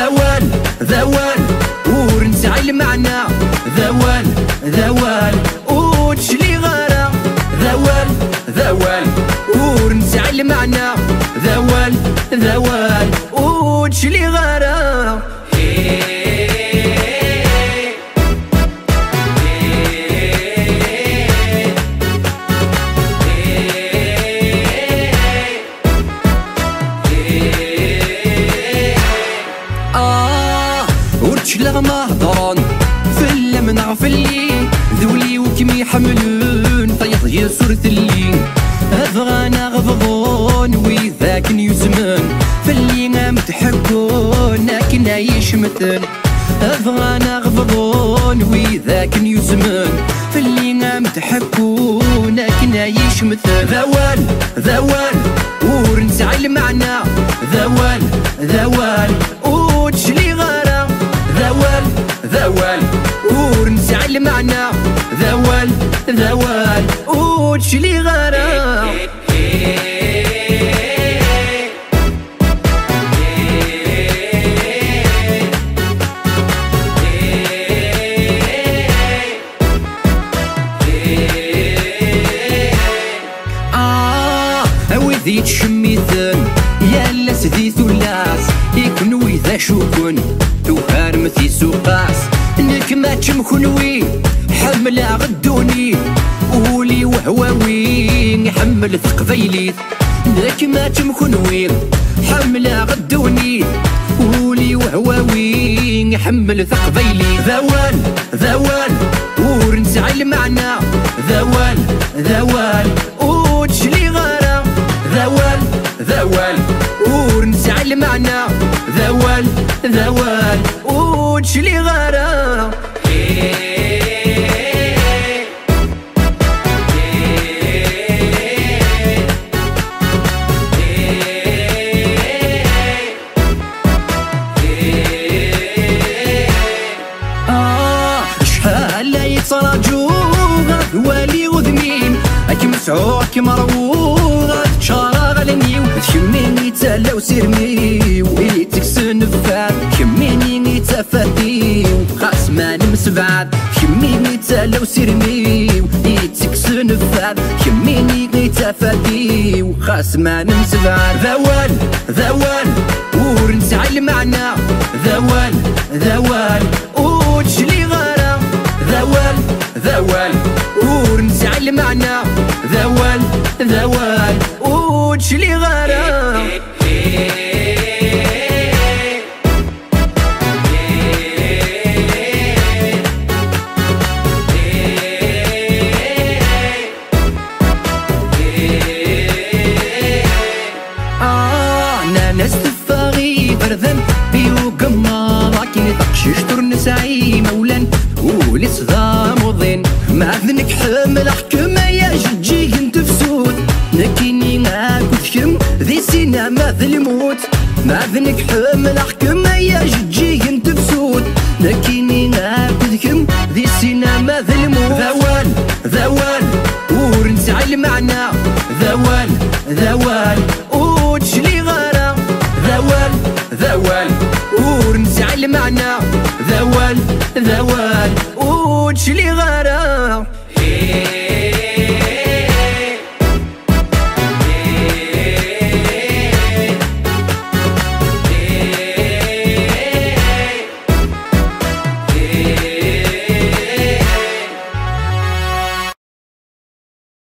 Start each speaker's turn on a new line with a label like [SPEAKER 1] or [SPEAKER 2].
[SPEAKER 1] ذوال ذوال. ورنسع المعنى ذوال ذوال. وتشلي غارة. ذوال ذوال. ورنسع المعنى ذوال ذوال. وتشلي غارة. ما هضرون في اللمنع في اللين ذولي وكم يحملون طيط يسور ثلين أبغانا غفضون وذاك يزمن في اللي متحكون لكن يشمتن أبغانا غفضون وذاك يزمن في اللي متحكون لكن يشمتن ذوال ذوال ورنسع المعنى. ذوال ذوال وتشلي غارة المعنى. ذوال ذوال. وتشلي غارة. آه وذي تشميثن يا ذي ثلاث شكون توهار مثي سوقاس نك ما تشمكنوي حمل غدوني ولي وهواوي حمل ثقفيلي. نك ما تشمكنوي حمل غدوني ولي وهواوي حمل ثقفيلي. ذوال ذوال ورنسع المعنى ذوال ذوال وتشلي غارة. ذوال ذوال ورنسع المعنى ذوال ذوال. وتشلي غارة؟ آه شحال لا يتراجوها والي وذميم اك مسعوع تالا وسيرمي ويتكسن فات شميني تفاتيو خاص ما نمسبعد. شميني تالا وسيرمي ويتكسن فات شميني تفاتيو خاص ما نمسبعد. ذوال ذوال ورنسع المعنى ذوال ذوال وتشلي غارة. ذوال ذوال ورنسع المعنى ذوال ذوال وتشلي غارة. برذن بيو قما لكن تقشش ترنسعي مولان ولي صدا مضين ما ذنك حمل حكم يا جدجي انت فسود نكيني معاك وثكم ذي سينا ما ذي الموت. ما ذنك حمل حكم يا جدجي انت فسود نكيني معاك وثكم ذي سينا ما ذي الموت. ذوال ذوال ورنسع المعنى. ذوال ذوال. المعنى ذوال ذوال. وتشلي غارة.